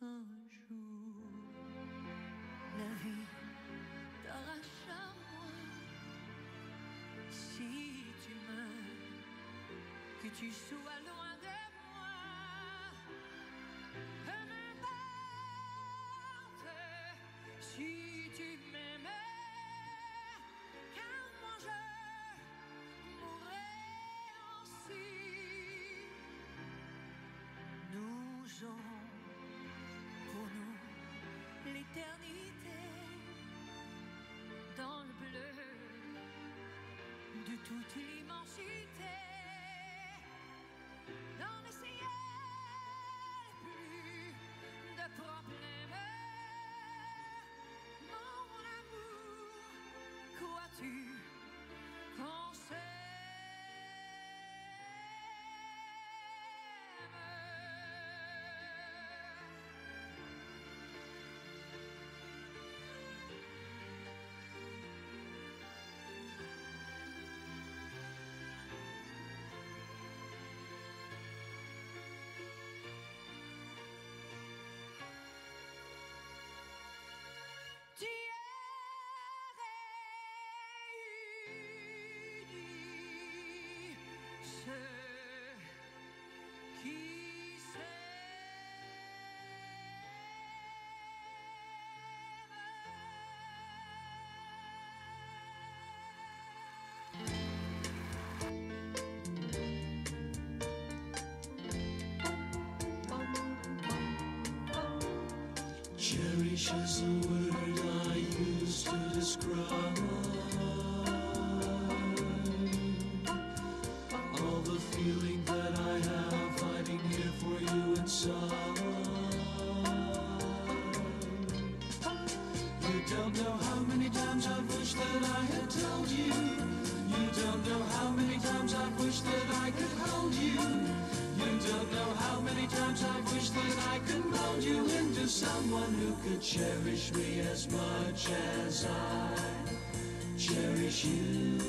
Un jour la vie t'arrache à moi, si tu meurs, que tu sois loin Pour nous l'éternité dans le bleu de toute l'immensité, Cherish is a word I use to describe you inside. You don't know how many times I've wished that I had told you. You don't know how many times I've wished that I could hold you. You don't know how many times I've wished that I could mold you into someone who could cherish me as much as I cherish you.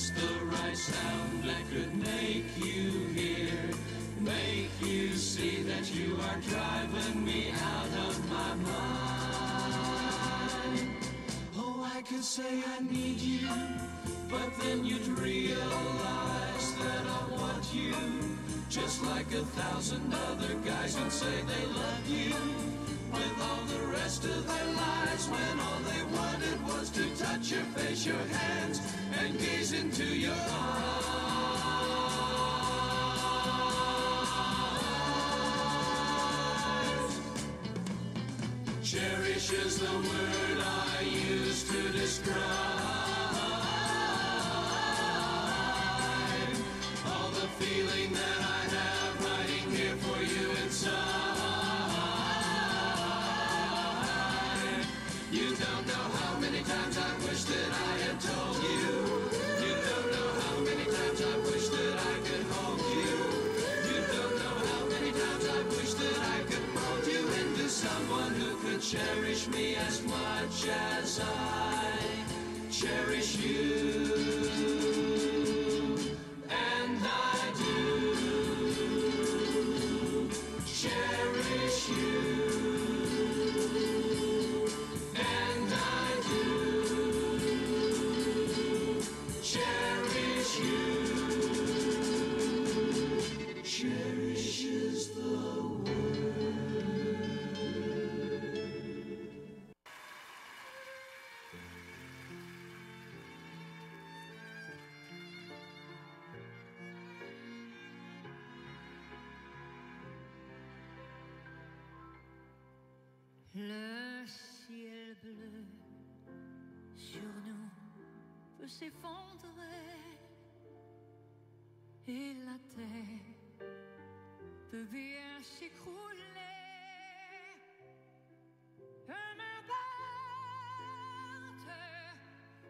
Just the right sound that could make you hear. Make you see that you are driving me out of my mind. Oh, I could say I need you, but then you'd realize that I want you. Just like a thousand other guys would say they love you. With all the rest of their lives, when all they wanted was to touch your face, your hands, and gaze into your eyes. Cherish is the word I use to describe cherish me as much as I cherish you. Le ciel bleu sur nous peut s'effondrer et la terre peut bien s'écrouler. Peu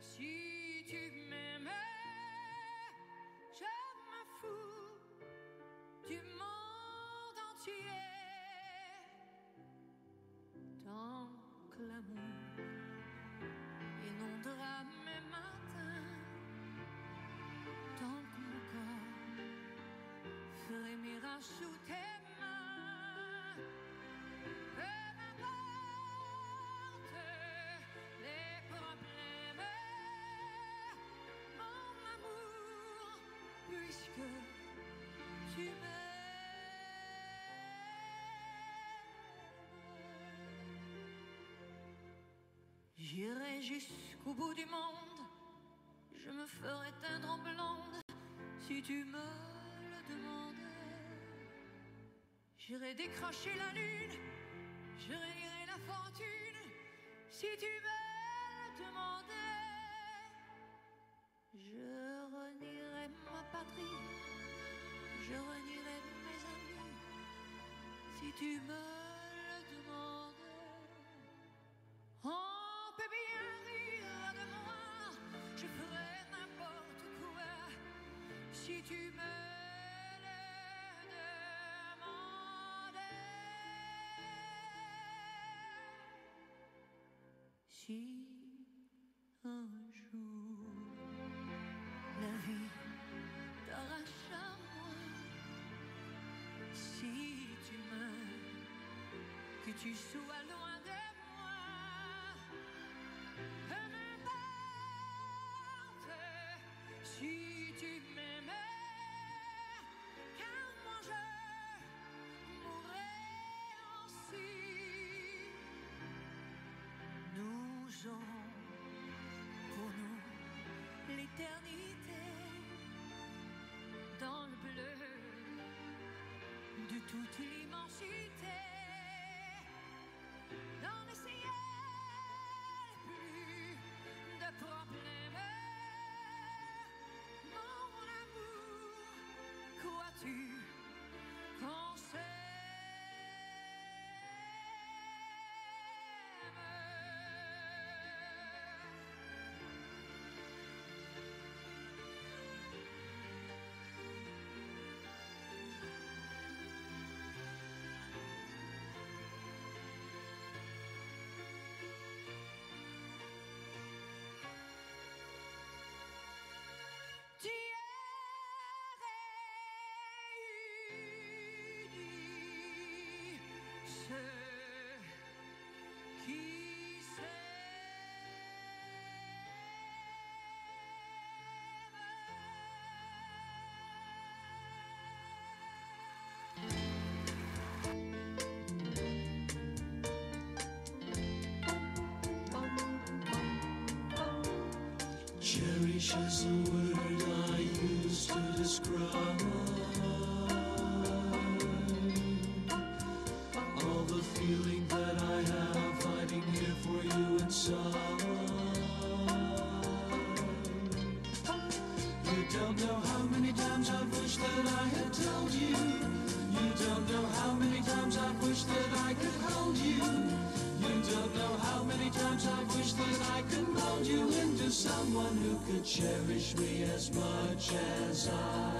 si tu m'aimes, je m'en fous du monde entier. Frémira sous tes mains. Peu m'importe les problèmes, mon amour, puisque tu m'aimes. J'irai jusqu'au bout du monde, je me ferai teindre en blonde si tu me le demandais. J'irai décrocher la lune, je réunirai la fortune si tu me le demandais. Je renierai ma patrie, je renierai mes amis si tu me le demandais. On peut bien rire de moi, je ferai n'importe quoi si tu Si un jour la vie t'arrache à moi, si tu meurs, que tu sois loin de toute l'immensité. Dans le ciel, plus de problèmes. Cherish is a word I use to describe all the feeling that I have hiding here for you inside. You don't know someone who could cherish me as much as I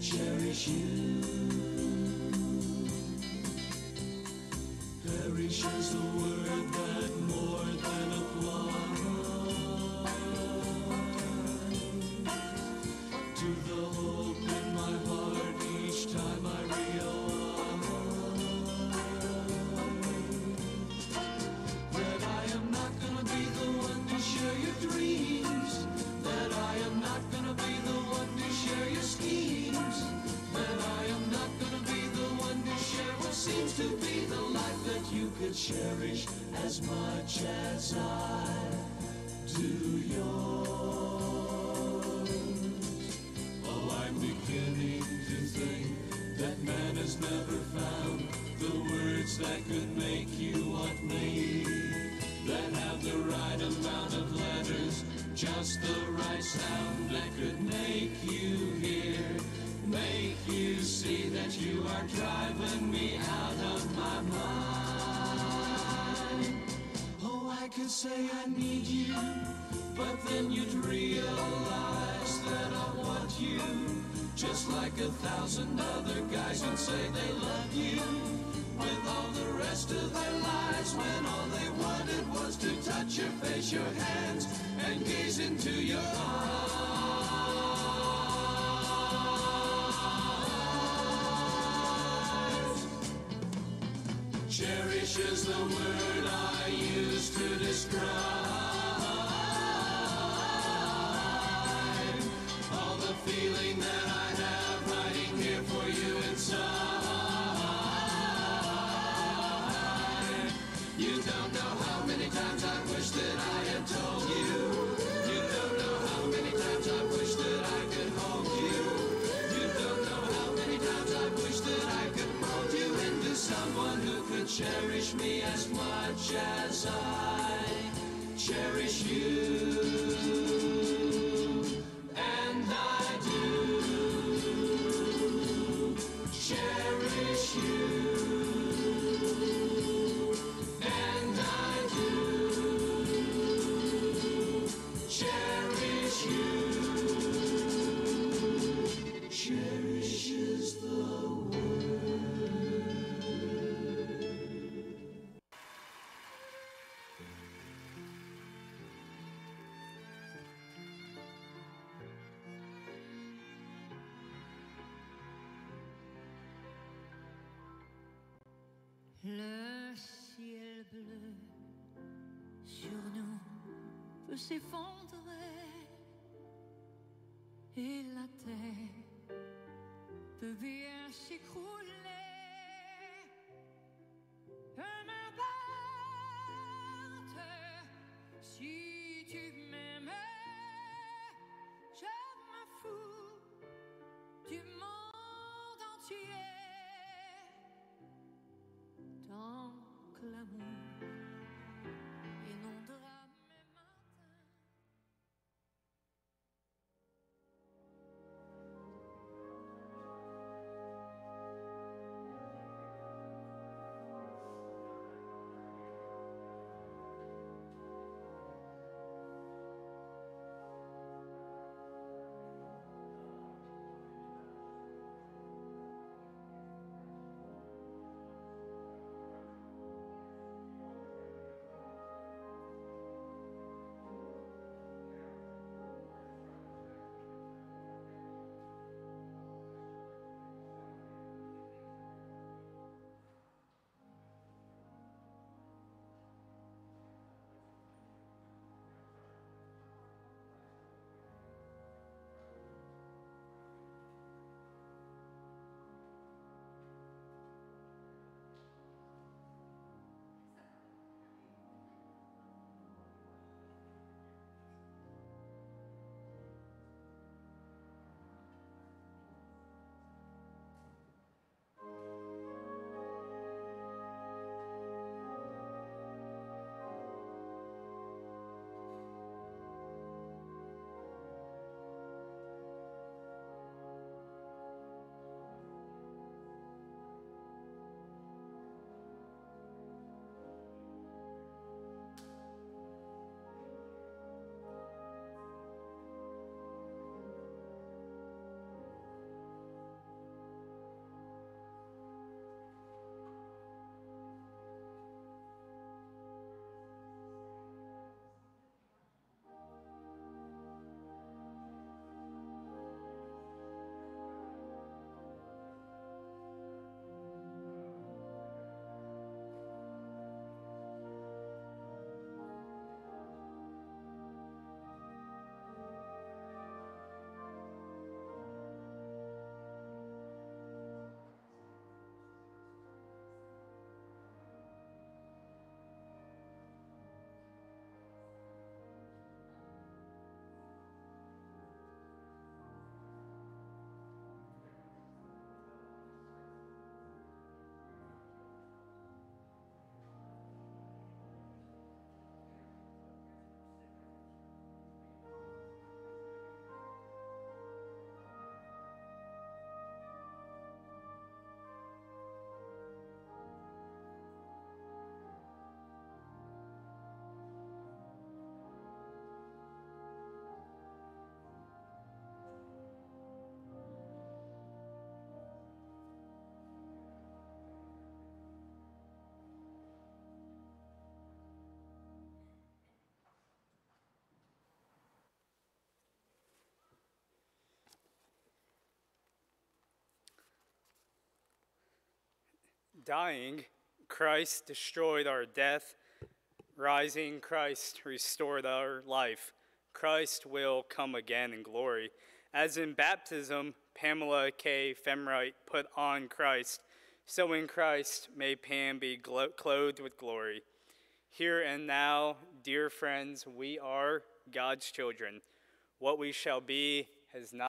cherish you. Perish is a word that as much as I do yours. Oh, I'm beginning to think that man has never found the words that could make you want me, that have the right amount of letters, just the right sound that could make you hear. Make you see that you are driving me out of my mind. I could say I need you, but then you'd realize that I want you. Just like a thousand other guys would say they love you with all the rest of their lives when all they wanted was to touch your face, your hands, and gaze into your eyes. cherishes the word to describe all the feeling that I have writing here for you inside. You don't know how many times I wish that I had told you. You don't know how many times I wish that I could hold you. You don't know how many times I wish that I could mold you into someone who cherish me as much as I cherish you. Sur nous peut s'effondrer et la terre peut bien s'écrouler. Peu m'importe si tu m'aimes, je me fous du monde entier. Tant que l'amour Dying, Christ destroyed our death. Rising, Christ restored our life. Christ will come again in glory. As in baptism, Pamela K. Femrite put on Christ, so in Christ may Pam be clothed with glory. Here and now, dear friends, we are God's children. What we shall be has not